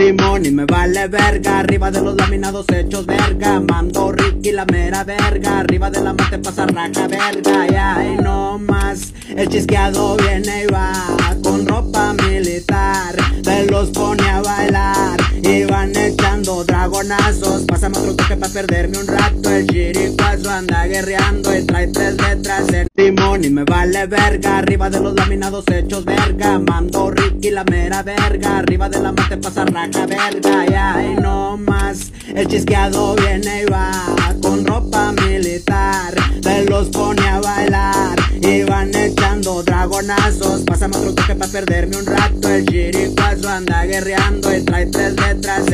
Timón y me vale verga, arriba de los laminados hechos verga, mando Ricky la mera verga, arriba de la mate pasa raja verga, y ahí no más, el chisqueado viene y va, con ropa militar, se los pone a bailar, y van echando dragonazos, pásame otro toque para perderme un rato, el chiricuazo anda guerreando y trae tres letras en timón y me vale verga, arriba de los laminados hechos verga, mando Ricky la mera verga, arriba de la mate pasa raja verga. Y ahí no más El chisqueado viene y va con ropa militar. Se los pone a bailar y van echando dragonazos. Pásame otro toque para perderme un rato. El chiricuazo anda guerreando y trae tres letras